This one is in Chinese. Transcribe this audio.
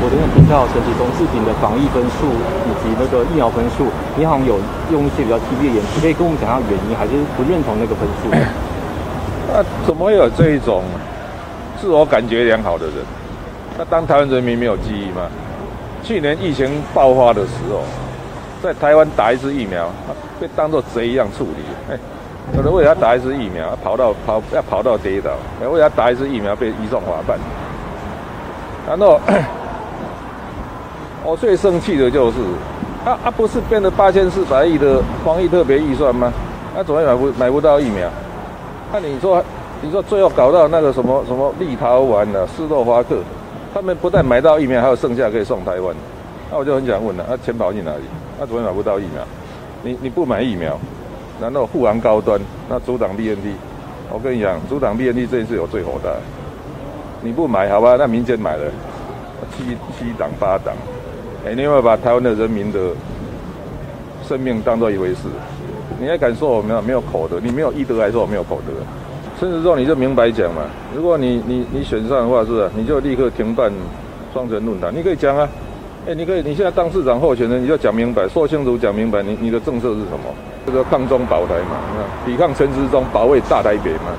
我真的听到陈启宗自评的防疫分数以及那个疫苗分数，你好像有用一些比较激烈的言辞，可以跟我们讲下原因，还是不认同那个分数？那怎么会有这一种自我感觉良好的人？那当台湾人民没有记忆吗？去年疫情爆发的时候，在台湾打一支疫苗，被当作贼一样处理。哎，有人为他打一支疫苗，跑到跑要跑到跌倒；，为他打一支疫苗，被移送法办。然后。我最生气的就是，他他不是变了八千四百亿的防疫特别预算吗？他怎么买不买不到疫苗？那你说，你说最后搞到那个什么什么立陶宛的斯洛伐克，他们不但买到疫苗，还有剩下可以送台湾。那我就很想问了，那钱跑去哪里？那怎么买不到疫苗？你你不买疫苗，难道护航高端？那阻挡 BNT？我跟你讲，阻挡 BNT 这件事我最火大。你不买好吧？那民间买了，七七档八档。哎，你有没有把台湾的人民的生命当做一回事？你还敢说我没有没有口德？你没有医德，还说我没有口德？甚至说你就明白讲嘛。如果你你你选上的话，是不是？你就立刻停办双城论坛。你可以讲啊，哎，你可以你现在当市长候选人，你就讲明白，说清楚讲明白，你你的政策是什么？这个抗中保台嘛，抵抗陈时中，保卫大台北嘛。